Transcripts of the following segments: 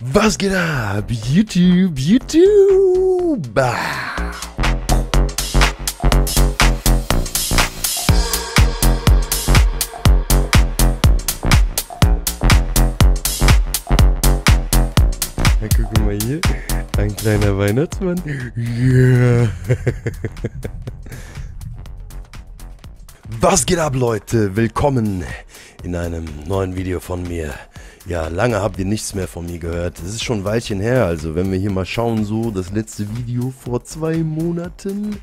Was geht ab? YouTube, YouTube! Na, guck mal hier. Ein kleiner Weihnachtsmann. Yeah. Was geht ab, Leute? Willkommen in einem neuen Video von mir. Ja, lange habt ihr nichts mehr von mir gehört. Es ist schon ein Weilchen her, also wenn wir hier mal schauen, so das letzte Video vor zwei Monaten.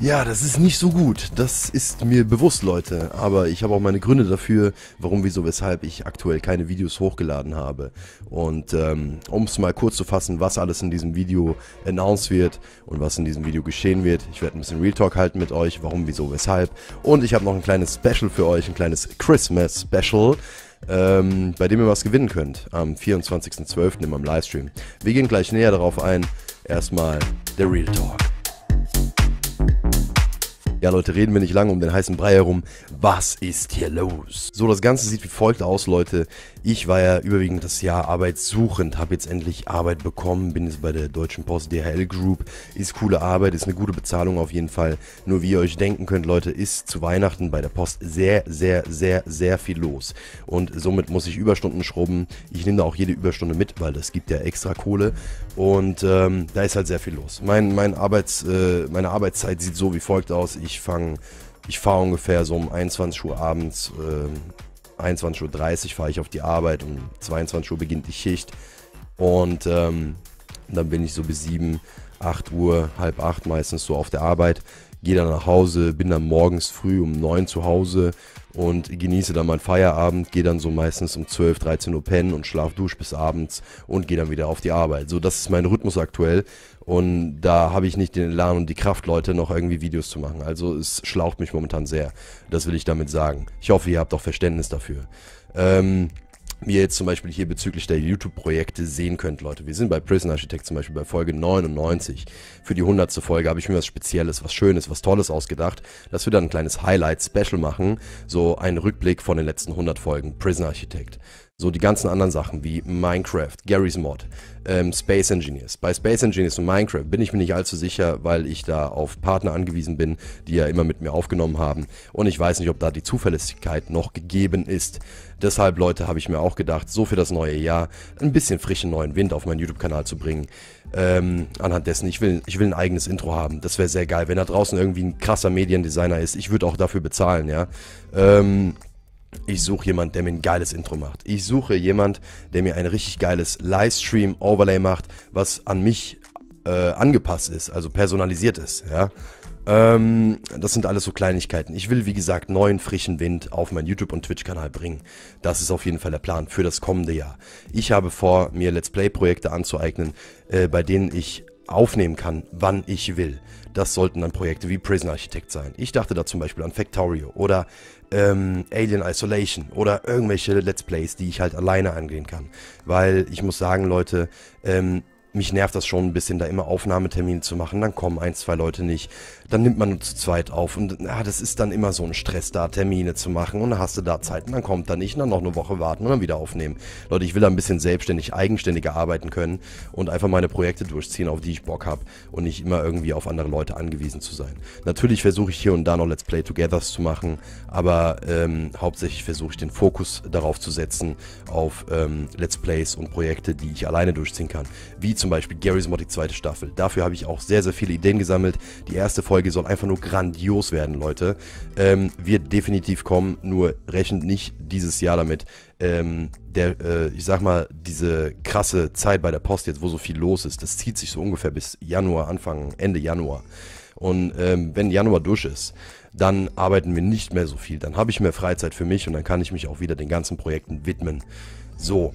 Ja, das ist nicht so gut. Das ist mir bewusst, Leute. Aber ich habe auch meine Gründe dafür, warum, wieso, weshalb ich aktuell keine Videos hochgeladen habe. Und ähm, um es mal kurz zu fassen, was alles in diesem Video announced wird und was in diesem Video geschehen wird. Ich werde ein bisschen Real Talk halten mit euch, warum, wieso, weshalb. Und ich habe noch ein kleines Special für euch, ein kleines Christmas Special. Ähm, bei dem ihr was gewinnen könnt am 24.12. in meinem Livestream. Wir gehen gleich näher darauf ein. Erstmal der Real Talk. Ja, Leute, reden wir nicht lange um den heißen Brei herum. Was ist hier los? So, das Ganze sieht wie folgt aus, Leute. Ich war ja überwiegend das Jahr arbeitssuchend, habe jetzt endlich Arbeit bekommen, bin jetzt bei der Deutschen Post DHL Group. Ist coole Arbeit, ist eine gute Bezahlung auf jeden Fall. Nur wie ihr euch denken könnt, Leute, ist zu Weihnachten bei der Post sehr, sehr, sehr, sehr viel los. Und somit muss ich Überstunden schrubben. Ich nehme da auch jede Überstunde mit, weil das gibt ja extra Kohle. Und ähm, da ist halt sehr viel los. Mein, mein Arbeits, äh, meine Arbeitszeit sieht so wie folgt aus. Ich fange, ich fahre ungefähr so um 21 Uhr abends, äh, 21.30 Uhr fahre ich auf die Arbeit, um 22 Uhr beginnt die Schicht. Und ähm, dann bin ich so bis 7, 8 Uhr, halb 8 meistens so auf der Arbeit. Gehe dann nach Hause, bin dann morgens früh um 9 zu Hause und genieße dann meinen Feierabend, gehe dann so meistens um 12, 13 Uhr pennen und schlaf dusch bis abends und gehe dann wieder auf die Arbeit. So, das ist mein Rhythmus aktuell und da habe ich nicht den Elan und die Kraft, Leute, noch irgendwie Videos zu machen. Also es schlaucht mich momentan sehr. Das will ich damit sagen. Ich hoffe, ihr habt auch Verständnis dafür. Ähm, wie ihr jetzt zum Beispiel hier bezüglich der YouTube-Projekte sehen könnt, Leute. Wir sind bei Prison Architect zum Beispiel bei Folge 99. Für die 100. Folge habe ich mir was Spezielles, was Schönes, was Tolles ausgedacht, dass wir dann ein kleines Highlight-Special machen. So ein Rückblick von den letzten 100 Folgen Prison Architect. So die ganzen anderen Sachen wie Minecraft, Gary's Mod, ähm, Space Engineers. Bei Space Engineers und Minecraft bin ich mir nicht allzu sicher, weil ich da auf Partner angewiesen bin, die ja immer mit mir aufgenommen haben. Und ich weiß nicht, ob da die Zuverlässigkeit noch gegeben ist. Deshalb, Leute, habe ich mir auch gedacht, so für das neue Jahr ein bisschen frischen neuen Wind auf meinen YouTube-Kanal zu bringen. Ähm, anhand dessen, ich will, ich will ein eigenes Intro haben. Das wäre sehr geil, wenn da draußen irgendwie ein krasser Mediendesigner ist. Ich würde auch dafür bezahlen, ja. Ähm, ich suche jemand, der mir ein geiles Intro macht. Ich suche jemand, der mir ein richtig geiles Livestream-Overlay macht, was an mich äh, angepasst ist, also personalisiert ist, ja. Ähm, das sind alles so Kleinigkeiten. Ich will, wie gesagt, neuen, frischen Wind auf meinen YouTube- und Twitch-Kanal bringen. Das ist auf jeden Fall der Plan für das kommende Jahr. Ich habe vor, mir Let's Play-Projekte anzueignen, äh, bei denen ich aufnehmen kann, wann ich will. Das sollten dann Projekte wie Prison Architect sein. Ich dachte da zum Beispiel an Factorio oder ähm, Alien Isolation oder irgendwelche Let's Plays, die ich halt alleine angehen kann. Weil ich muss sagen, Leute, ähm, mich nervt das schon ein bisschen, da immer Aufnahmetermine zu machen. Dann kommen ein, zwei Leute nicht. Dann nimmt man nur zu zweit auf. Und ja, das ist dann immer so ein Stress, da Termine zu machen. Und dann hast du da Zeit und dann kommt er nicht. Und dann noch eine Woche warten und dann wieder aufnehmen. Leute, ich will da ein bisschen selbstständig, eigenständiger arbeiten können und einfach meine Projekte durchziehen, auf die ich Bock habe. Und nicht immer irgendwie auf andere Leute angewiesen zu sein. Natürlich versuche ich hier und da noch Let's Play Togethers zu machen. Aber ähm, hauptsächlich versuche ich den Fokus darauf zu setzen, auf ähm, Let's Plays und Projekte, die ich alleine durchziehen kann. Wie zum Beispiel Gary's Mod die zweite Staffel. Dafür habe ich auch sehr, sehr viele Ideen gesammelt. Die erste Folge soll einfach nur grandios werden, Leute. Ähm, wird definitiv kommen, nur rechnet nicht dieses Jahr damit. Ähm, der, äh, ich sag mal, diese krasse Zeit bei der Post jetzt, wo so viel los ist, das zieht sich so ungefähr bis Januar, Anfang, Ende Januar. Und ähm, wenn Januar durch ist, dann arbeiten wir nicht mehr so viel. Dann habe ich mehr Freizeit für mich und dann kann ich mich auch wieder den ganzen Projekten widmen. So,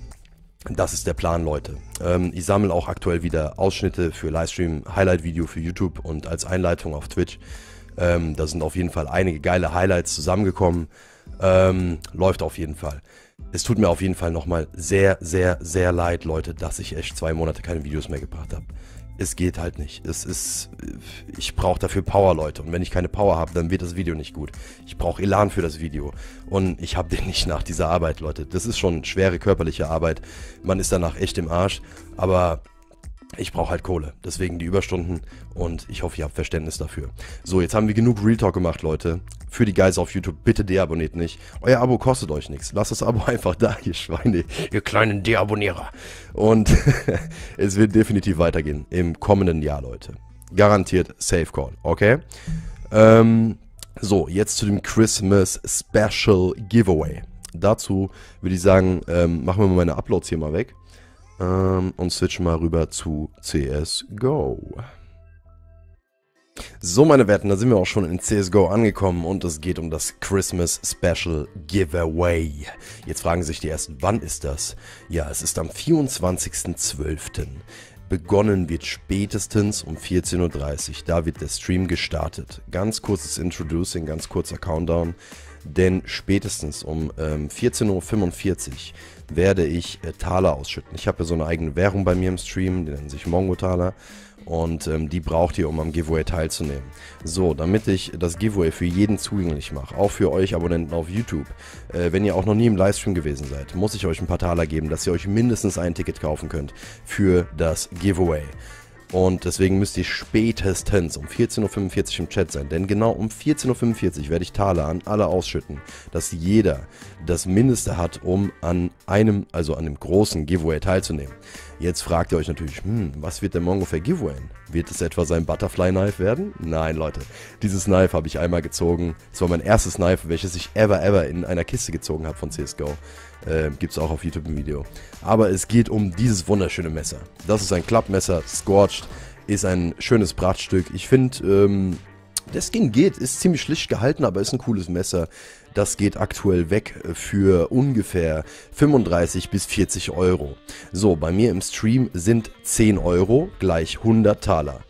das ist der Plan, Leute. Ähm, ich sammle auch aktuell wieder Ausschnitte für Livestream, Highlight-Video für YouTube und als Einleitung auf Twitch. Ähm, da sind auf jeden Fall einige geile Highlights zusammengekommen. Ähm, läuft auf jeden Fall. Es tut mir auf jeden Fall nochmal sehr, sehr, sehr leid, Leute, dass ich echt zwei Monate keine Videos mehr gebracht habe. Es geht halt nicht. Es ist, ich brauche dafür Power, Leute. Und wenn ich keine Power habe, dann wird das Video nicht gut. Ich brauche Elan für das Video. Und ich habe den nicht nach dieser Arbeit, Leute. Das ist schon schwere körperliche Arbeit. Man ist danach echt im Arsch. Aber ich brauche halt Kohle. Deswegen die Überstunden und ich hoffe, ihr habt Verständnis dafür. So, jetzt haben wir genug Real Talk gemacht, Leute. Für die Guys auf YouTube, bitte deabonniert nicht. Euer Abo kostet euch nichts. Lasst das Abo einfach da, ihr Schweine, ihr kleinen Deabonnierer. Und es wird definitiv weitergehen im kommenden Jahr, Leute. Garantiert Safe Call, okay? Ähm, so, jetzt zu dem Christmas Special Giveaway. Dazu würde ich sagen, ähm, machen wir mal meine Uploads hier mal weg. Ähm, und switchen mal rüber zu CSGO. So, meine Werten, da sind wir auch schon in CSGO angekommen und es geht um das Christmas Special Giveaway. Jetzt fragen sich die ersten, wann ist das? Ja, es ist am 24.12. Begonnen wird spätestens um 14.30 Uhr. Da wird der Stream gestartet. Ganz kurzes Introducing, ganz kurzer Countdown. Denn spätestens um ähm, 14.45 Uhr werde ich äh, Taler ausschütten. Ich habe ja so eine eigene Währung bei mir im Stream, die nennt sich Mongo Taler. Und ähm, die braucht ihr, um am Giveaway teilzunehmen. So, damit ich das Giveaway für jeden zugänglich mache, auch für euch Abonnenten auf YouTube, äh, wenn ihr auch noch nie im Livestream gewesen seid, muss ich euch ein paar Taler geben, dass ihr euch mindestens ein Ticket kaufen könnt für das Giveaway. Und deswegen müsst ihr spätestens um 14.45 Uhr im Chat sein. Denn genau um 14.45 Uhr werde ich Taler an alle ausschütten, dass jeder das Mindeste hat, um an einem, also an einem großen Giveaway teilzunehmen. Jetzt fragt ihr euch natürlich, hm, was wird der Mongo Giveaway? Wird es etwa sein Butterfly Knife werden? Nein, Leute. Dieses Knife habe ich einmal gezogen. Es war mein erstes Knife, welches ich ever, ever in einer Kiste gezogen habe von CSGO. Äh, Gibt es auch auf YouTube ein Video. Aber es geht um dieses wunderschöne Messer. Das ist ein Klappmesser, Scorched, ist ein schönes Bratstück. Ich finde, ähm, der Skin geht, ist ziemlich schlicht gehalten, aber ist ein cooles Messer. Das geht aktuell weg für ungefähr 35 bis 40 Euro. So, bei mir im Stream sind 10 Euro gleich 100 Taler.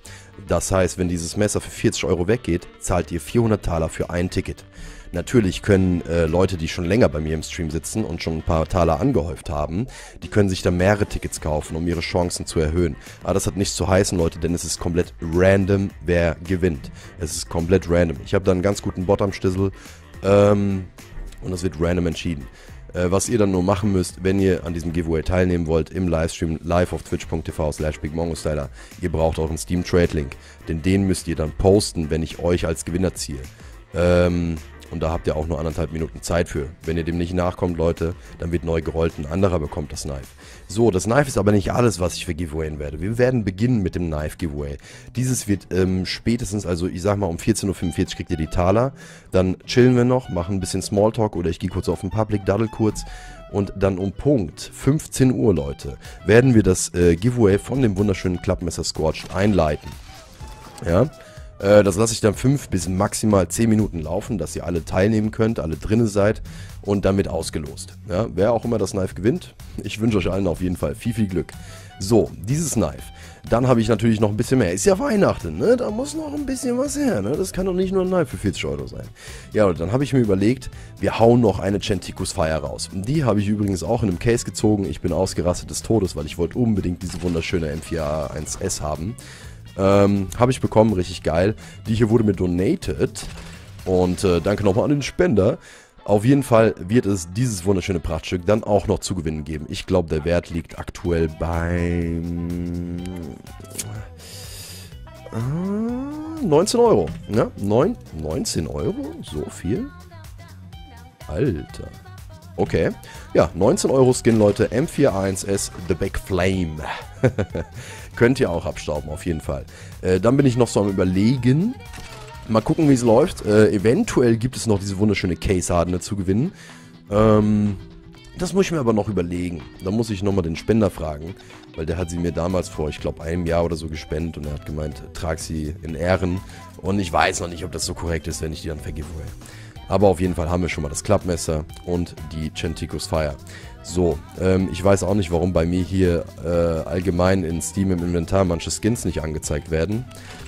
Das heißt, wenn dieses Messer für 40 Euro weggeht, zahlt ihr 400 Taler für ein Ticket. Natürlich können äh, Leute, die schon länger bei mir im Stream sitzen und schon ein paar Taler angehäuft haben, die können sich dann mehrere Tickets kaufen, um ihre Chancen zu erhöhen. Aber das hat nichts zu heißen, Leute, denn es ist komplett random, wer gewinnt. Es ist komplett random. Ich habe da einen ganz guten Bot am Stissel ähm, und das wird random entschieden. Äh, was ihr dann nur machen müsst, wenn ihr an diesem Giveaway teilnehmen wollt, im Livestream live auf twitch.tv slash bigmongostyler, ihr braucht auch einen Steam Trade Link, denn den müsst ihr dann posten, wenn ich euch als Gewinner ziehe. Ähm, und da habt ihr auch nur anderthalb Minuten Zeit für. Wenn ihr dem nicht nachkommt, Leute, dann wird neu gerollt. Ein anderer bekommt das Knife. So, das Knife ist aber nicht alles, was ich für Giveawayen werde. Wir werden beginnen mit dem Knife Giveaway. Dieses wird ähm, spätestens, also ich sag mal um 14.45 Uhr kriegt ihr die Taler. Dann chillen wir noch, machen ein bisschen Smalltalk oder ich gehe kurz auf den Public, daddel kurz. Und dann um Punkt 15 Uhr, Leute, werden wir das äh, Giveaway von dem wunderschönen Klappmesser Scorched einleiten. Ja, das lasse ich dann 5 bis maximal 10 Minuten laufen, dass ihr alle teilnehmen könnt, alle drinne seid und damit ausgelost. Ja, wer auch immer das Knife gewinnt, ich wünsche euch allen auf jeden Fall viel, viel Glück. So, dieses Knife. Dann habe ich natürlich noch ein bisschen mehr. Ist ja Weihnachten, ne? Da muss noch ein bisschen was her, ne? Das kann doch nicht nur ein Knife für 40 Euro sein. Ja, und dann habe ich mir überlegt, wir hauen noch eine Centicus Fire raus. Die habe ich übrigens auch in einem Case gezogen. Ich bin ausgerastet des Todes, weil ich wollte unbedingt diese wunderschöne M4A1S haben. Ähm, Habe ich bekommen, richtig geil. Die hier wurde mir donated. Und äh, danke nochmal an den Spender. Auf jeden Fall wird es dieses wunderschöne Prachtstück dann auch noch zu gewinnen geben. Ich glaube, der Wert liegt aktuell bei äh, 19 Euro. Ja, 9, 19 Euro? So viel? Alter. Okay. Ja, 19 Euro Skin, Leute. M41S The Big Flame. Könnt ihr auch abstauben, auf jeden Fall. Äh, dann bin ich noch so am überlegen. Mal gucken, wie es läuft. Äh, eventuell gibt es noch diese wunderschöne Case-Hardene zu gewinnen. Ähm, das muss ich mir aber noch überlegen. Da muss ich nochmal den Spender fragen. Weil der hat sie mir damals vor, ich glaube, einem Jahr oder so gespendet. Und er hat gemeint, trag sie in Ehren. Und ich weiß noch nicht, ob das so korrekt ist, wenn ich die dann vergebe. Aber auf jeden Fall haben wir schon mal das Klappmesser und die Centicus Fire. So, ähm, ich weiß auch nicht, warum bei mir hier äh, allgemein in Steam im Inventar manche Skins nicht angezeigt werden.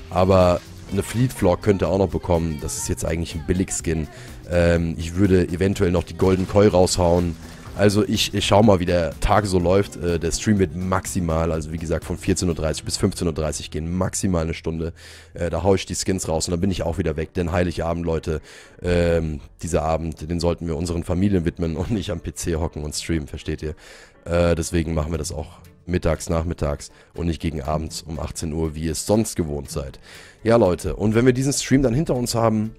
Aber eine Fleet Flock könnte auch noch bekommen. Das ist jetzt eigentlich ein Billig-Skin. Ähm, ich würde eventuell noch die Golden Koi raushauen. Also ich, ich schau mal, wie der Tag so läuft. Äh, der Stream wird maximal, also wie gesagt, von 14.30 Uhr bis 15.30 Uhr gehen. Maximal eine Stunde. Äh, da haue ich die Skins raus und dann bin ich auch wieder weg. Denn Heiligabend, Leute, ähm, dieser Abend, den sollten wir unseren Familien widmen und nicht am PC hocken und streamen, versteht ihr? Äh, deswegen machen wir das auch mittags, nachmittags und nicht gegen abends um 18 Uhr, wie ihr es sonst gewohnt seid. Ja, Leute, und wenn wir diesen Stream dann hinter uns haben,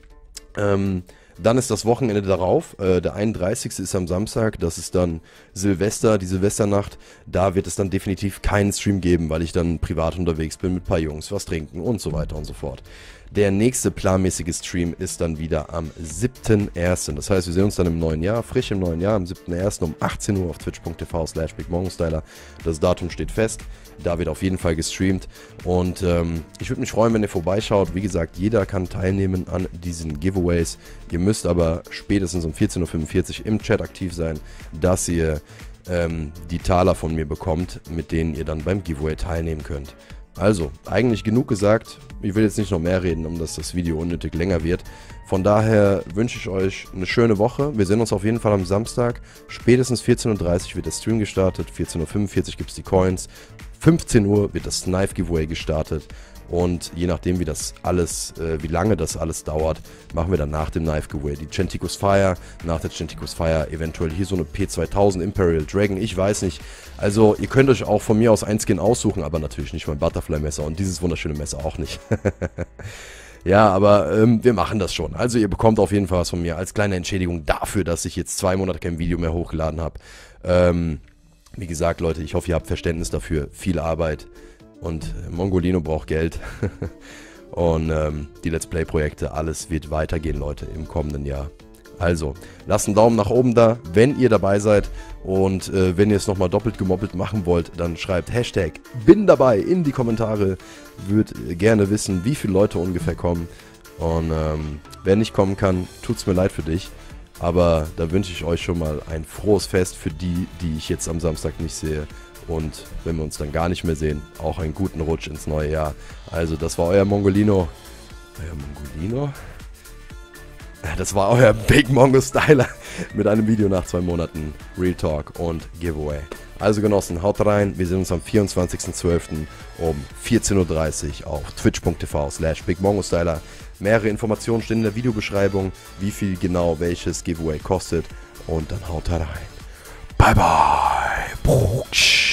ähm, dann ist das Wochenende darauf, äh, der 31. ist am Samstag, das ist dann Silvester, die Silvesternacht. Da wird es dann definitiv keinen Stream geben, weil ich dann privat unterwegs bin mit ein paar Jungs, was trinken und so weiter und so fort. Der nächste planmäßige Stream ist dann wieder am 7.1. Das heißt, wir sehen uns dann im neuen Jahr, frisch im neuen Jahr, am 7.1. um 18 Uhr auf twitch.tv slash bigmongostyler. Das Datum steht fest. Da wird auf jeden Fall gestreamt. Und ähm, ich würde mich freuen, wenn ihr vorbeischaut. Wie gesagt, jeder kann teilnehmen an diesen Giveaways. Ihr müsst aber spätestens um 14.45 Uhr im Chat aktiv sein, dass ihr ähm, die Taler von mir bekommt, mit denen ihr dann beim Giveaway teilnehmen könnt. Also, eigentlich genug gesagt. Ich will jetzt nicht noch mehr reden, um dass das Video unnötig länger wird. Von daher wünsche ich euch eine schöne Woche. Wir sehen uns auf jeden Fall am Samstag. Spätestens 14.30 Uhr wird der Stream gestartet. 14.45 Uhr gibt es die Coins. 15 Uhr wird das Knife Giveaway gestartet. Und je nachdem, wie das alles, äh, wie lange das alles dauert, machen wir dann nach dem Knife Giveaway die Genticus Fire, nach der Genticus Fire eventuell hier so eine P2000 Imperial Dragon, ich weiß nicht. Also ihr könnt euch auch von mir aus ein Skin aussuchen, aber natürlich nicht mein Butterfly Messer und dieses wunderschöne Messer auch nicht. ja, aber ähm, wir machen das schon. Also ihr bekommt auf jeden Fall was von mir als kleine Entschädigung dafür, dass ich jetzt zwei Monate kein Video mehr hochgeladen habe. Ähm, wie gesagt, Leute, ich hoffe, ihr habt Verständnis dafür. Viel Arbeit. Und Mongolino braucht Geld. und ähm, die Let's Play-Projekte, alles wird weitergehen, Leute, im kommenden Jahr. Also, lasst einen Daumen nach oben da, wenn ihr dabei seid. Und äh, wenn ihr es nochmal doppelt gemoppelt machen wollt, dann schreibt Hashtag bin dabei in die Kommentare. Würde gerne wissen, wie viele Leute ungefähr kommen. Und ähm, wer nicht kommen kann, tut es mir leid für dich. Aber da wünsche ich euch schon mal ein frohes Fest für die, die ich jetzt am Samstag nicht sehe. Und wenn wir uns dann gar nicht mehr sehen, auch einen guten Rutsch ins neue Jahr. Also, das war euer Mongolino. Euer Mongolino? Das war euer Big Mongo Styler mit einem Video nach zwei Monaten Real Talk und Giveaway. Also Genossen, haut rein. Wir sehen uns am 24.12. um 14.30 Uhr auf twitch.tv slash bigmongostyler. Mehrere Informationen stehen in der Videobeschreibung, wie viel genau welches Giveaway kostet. Und dann haut rein. Bye bye.